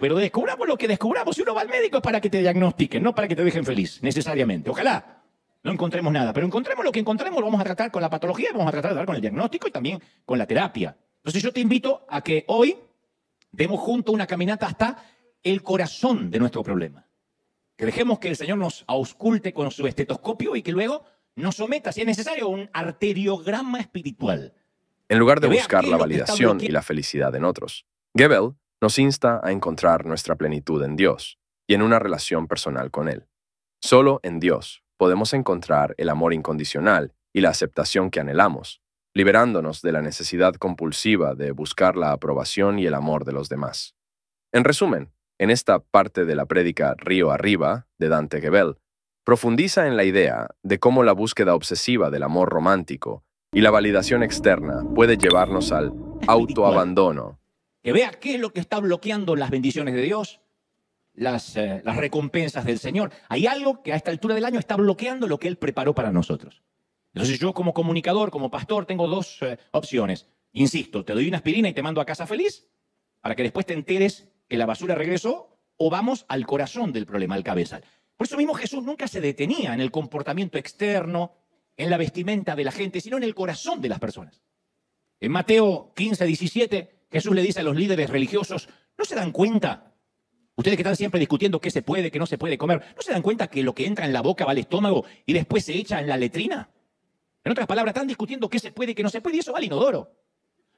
Pero descubramos lo que descubramos. Si uno va al médico es para que te diagnostiquen, no para que te dejen feliz, necesariamente. Ojalá no encontremos nada, pero encontremos lo que encontremos, lo vamos a tratar con la patología, vamos a tratar de dar con el diagnóstico y también con la terapia. Entonces yo te invito a que hoy demos junto una caminata hasta el corazón de nuestro problema. Que dejemos que el Señor nos ausculte con su estetoscopio y que luego nos someta, si es necesario, a un arteriograma espiritual. En lugar de buscar la validación y la felicidad en otros, Gebel nos insta a encontrar nuestra plenitud en Dios y en una relación personal con Él. Solo en Dios podemos encontrar el amor incondicional y la aceptación que anhelamos, liberándonos de la necesidad compulsiva de buscar la aprobación y el amor de los demás. En resumen, en esta parte de la prédica Río Arriba de Dante Gebel, profundiza en la idea de cómo la búsqueda obsesiva del amor romántico y la validación externa puede llevarnos al autoabandono, Que vea qué es lo que está bloqueando las bendiciones de Dios, las, eh, las recompensas del Señor. Hay algo que a esta altura del año está bloqueando lo que Él preparó para nosotros. Entonces yo como comunicador, como pastor, tengo dos eh, opciones. Insisto, te doy una aspirina y te mando a casa feliz para que después te enteres que la basura regresó o vamos al corazón del problema, al cabezal. Por eso mismo Jesús nunca se detenía en el comportamiento externo, en la vestimenta de la gente, sino en el corazón de las personas. En Mateo 15, 17, Jesús le dice a los líderes religiosos, ¿no se dan cuenta? Ustedes que están siempre discutiendo qué se puede, qué no se puede comer, ¿no se dan cuenta que lo que entra en la boca va al estómago y después se echa en la letrina? En otras palabras, están discutiendo qué se puede, qué no se puede y eso va al inodoro.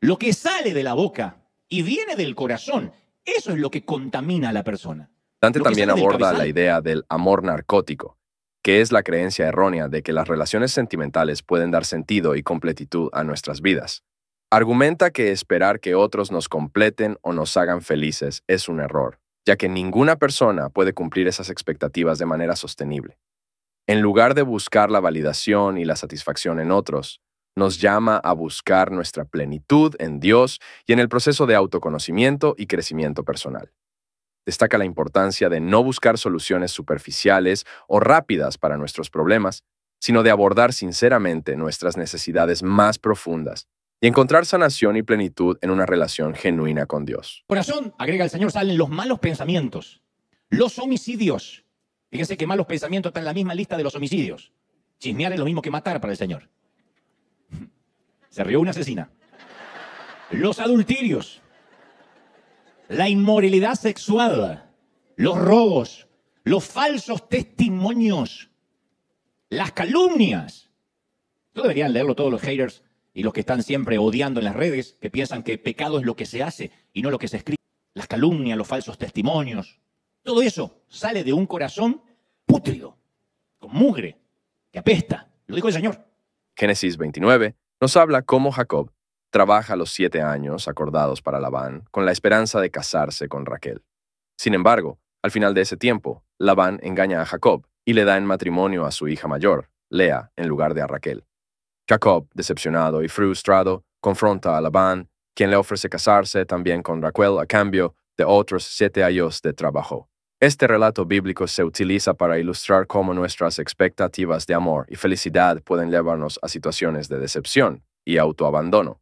Lo que sale de la boca y viene del corazón, eso es lo que contamina a la persona. Dante también aborda la idea del amor narcótico, que es la creencia errónea de que las relaciones sentimentales pueden dar sentido y completitud a nuestras vidas. Argumenta que esperar que otros nos completen o nos hagan felices es un error, ya que ninguna persona puede cumplir esas expectativas de manera sostenible. En lugar de buscar la validación y la satisfacción en otros, nos llama a buscar nuestra plenitud en Dios y en el proceso de autoconocimiento y crecimiento personal destaca la importancia de no buscar soluciones superficiales o rápidas para nuestros problemas, sino de abordar sinceramente nuestras necesidades más profundas y encontrar sanación y plenitud en una relación genuina con Dios. Corazón, agrega el Señor, salen los malos pensamientos, los homicidios. Fíjense que malos pensamientos están en la misma lista de los homicidios. Chismear es lo mismo que matar para el Señor. Se rió una asesina. Los adulterios, la inmoralidad sexual, los robos, los falsos testimonios, las calumnias. Esto deberían leerlo todos los haters y los que están siempre odiando en las redes, que piensan que pecado es lo que se hace y no lo que se escribe. Las calumnias, los falsos testimonios. Todo eso sale de un corazón pútrido, con mugre, que apesta. Lo dijo el Señor. Génesis 29 nos habla cómo Jacob trabaja los siete años acordados para Labán con la esperanza de casarse con Raquel. Sin embargo, al final de ese tiempo, Labán engaña a Jacob y le da en matrimonio a su hija mayor, Lea, en lugar de a Raquel. Jacob, decepcionado y frustrado, confronta a Labán, quien le ofrece casarse también con Raquel a cambio de otros siete años de trabajo. Este relato bíblico se utiliza para ilustrar cómo nuestras expectativas de amor y felicidad pueden llevarnos a situaciones de decepción y autoabandono.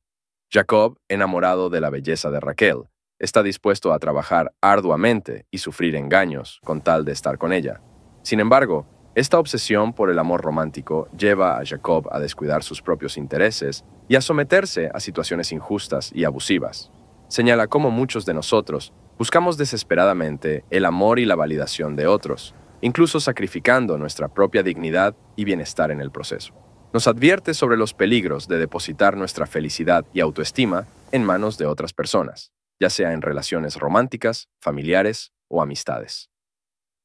Jacob, enamorado de la belleza de Raquel, está dispuesto a trabajar arduamente y sufrir engaños con tal de estar con ella. Sin embargo, esta obsesión por el amor romántico lleva a Jacob a descuidar sus propios intereses y a someterse a situaciones injustas y abusivas. Señala cómo muchos de nosotros buscamos desesperadamente el amor y la validación de otros, incluso sacrificando nuestra propia dignidad y bienestar en el proceso. Nos advierte sobre los peligros de depositar nuestra felicidad y autoestima en manos de otras personas, ya sea en relaciones románticas, familiares o amistades.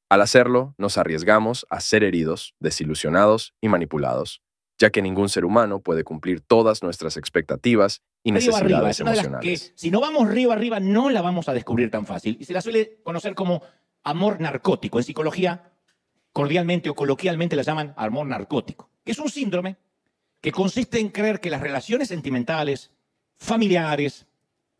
Al hacerlo, nos arriesgamos a ser heridos, desilusionados y manipulados, ya que ningún ser humano puede cumplir todas nuestras expectativas y Arriba, arriba. necesidades Es una de las que, emocionales. si no vamos arriba, arriba, no la vamos a descubrir tan fácil. Y se la suele conocer como amor narcótico. En psicología, cordialmente o coloquialmente la llaman amor narcótico, que es un síndrome que consiste en creer que las relaciones sentimentales, familiares,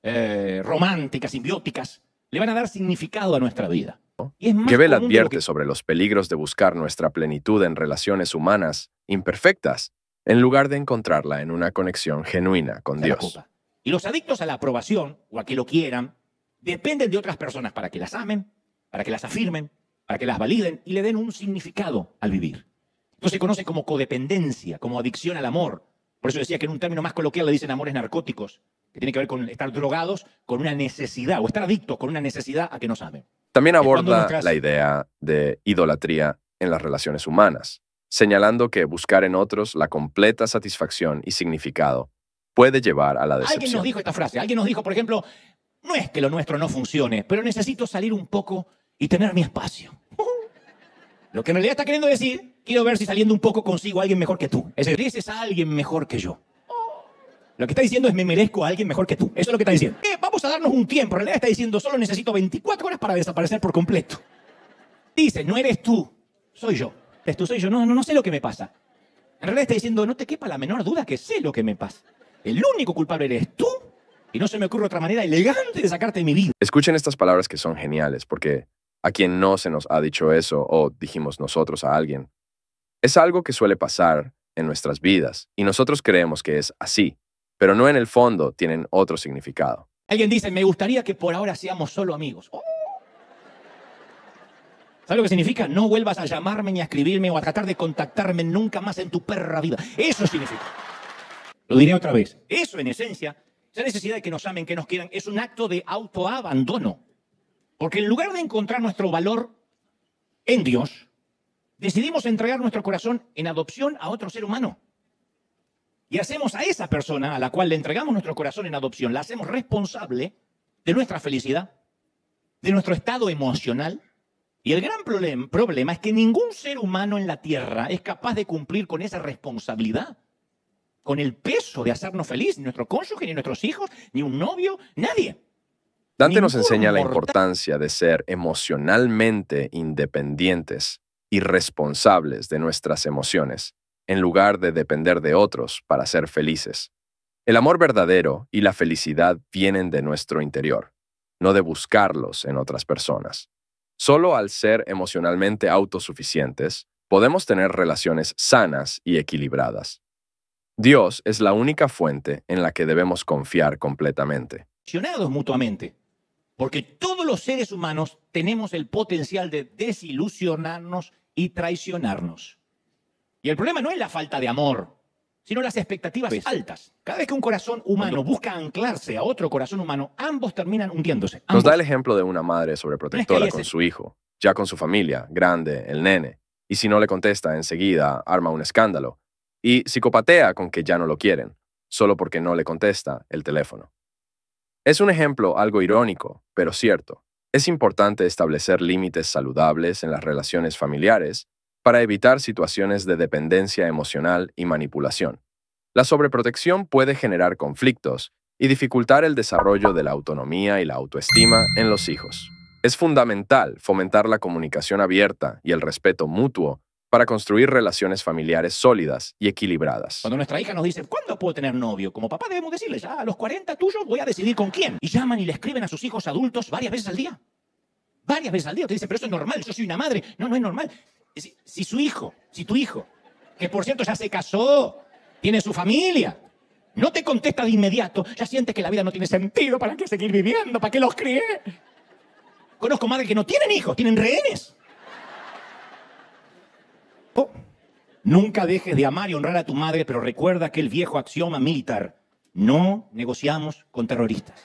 eh, románticas, simbióticas, le van a dar significado a nuestra vida. Y es más Gebel advierte que- sobre los peligros de buscar nuestra plenitud en relaciones humanas imperfectas, en lugar de encontrarla en una conexión genuina con se Dios. Y los adictos a la aprobación, o a que lo quieran, dependen de otras personas para que las amen, para que las afirmen, para que las validen y le den un significado al vivir. Esto se conoce como codependencia, como adicción al amor. Por eso decía que en un término más coloquial le dicen amores narcóticos, que tiene que ver con estar drogados con una necesidad, o estar adictos con una necesidad a que nos amen. También Es aborda la idea de idolatría en las relaciones humanas, señalando que buscar en otros la completa satisfacción y significado puede llevar a la Alguien nos decepción. dijo esta frase, alguien nos dijo, por ejemplo, no es que lo nuestro no funcione, pero necesito salir un poco y tener mi espacio. Lo que en realidad está queriendo decir, quiero ver si saliendo un poco consigo a alguien mejor que tú. Es decir, mereces a alguien mejor que yo. Lo que está diciendo es me merezco a alguien mejor que tú. Eso es lo que está diciendo. Vamos a darnos un tiempo. En realidad está diciendo solo necesito 24 horas para desaparecer por completo. Dice, no eres tú, soy yo. Es tú, soy yo. No, no, no sé lo que me pasa. En realidad está diciendo, no te quepa la menor duda que sé lo que me pasa. El único culpable eres tú y no se me ocurre otra manera elegante de sacarte de mi vida. Escuchen estas palabras que son geniales, porque a quien no se nos ha dicho eso o dijimos nosotros a alguien, es algo que suele pasar en nuestras vidas y nosotros creemos que es así, pero no en el fondo tienen otro significado. Alguien dice, me gustaría que por ahora seamos solo amigos. Oh. ¿Sabes lo que significa? No vuelvas a llamarme ni a escribirme o a tratar de contactarme nunca más en tu perra vida. Eso significa. Lo diré otra vez. Eso en esencia, esa necesidad de que nos amen, que nos quieran, es un acto de autoabandono. Porque en lugar de encontrar nuestro valor en Dios, decidimos entregar nuestro corazón en adopción a otro ser humano. Y hacemos a esa persona a la cual le entregamos nuestro corazón en adopción, la hacemos responsable de nuestra felicidad, de nuestro estado emocional. Y el gran problem- problema es que ningún ser humano en la tierra es capaz de cumplir con esa responsabilidad, con el peso de hacernos feliz, ni nuestro cónyuge, ni nuestros hijos, ni un novio, nadie. Dante nos enseña la importancia de ser emocionalmente independientes y responsables de nuestras emociones, en lugar de depender de otros para ser felices. El amor verdadero y la felicidad vienen de nuestro interior, no de buscarlos en otras personas. Solo al ser emocionalmente autosuficientes, podemos tener relaciones sanas y equilibradas. Dios es la única fuente en la que debemos confiar completamente. Mutuamente. Porque todos los seres humanos tenemos el potencial de desilusionarnos y traicionarnos. Y el problema no es la falta de amor, sino las expectativas altas. Cada vez que un corazón humano busca anclarse a otro corazón humano, ambos terminan hundiéndose. Nos da el ejemplo de una madre sobreprotectora con su hijo, ya con su familia, grande, el nene, y si no le contesta enseguida, arma un escándalo, y psicopatea con que ya no lo quieren, solo porque no le contesta el teléfono. Es un ejemplo algo irónico, pero cierto. Es importante establecer límites saludables en las relaciones familiares para evitar situaciones de dependencia emocional y manipulación. La sobreprotección puede generar conflictos y dificultar el desarrollo de la autonomía y la autoestima en los hijos. Es fundamental fomentar la comunicación abierta y el respeto mutuo para construir relaciones familiares sólidas y equilibradas. Cuando nuestra hija nos dice, ¿cuándo puedo tener novio? Como papá debemos decirle, ya a los 40 tuyos voy a decidir con quién. Y llaman y le escriben a sus hijos adultos varias veces al día. Varias veces al día. Usted dice, pero eso es normal, yo soy una madre. No, no es normal. Si, su hijo, si tu hijo, que por cierto ya se casó, tiene su familia, no te contesta de inmediato, ya sientes que la vida no tiene sentido, ¿para qué seguir viviendo? ¿Para qué los crié? Conozco madres que no tienen hijos, tienen rehenes. Oh, Nunca dejes de amar y honrar a tu madre, pero recuerda aquel viejo axioma militar. No negociamos con terroristas.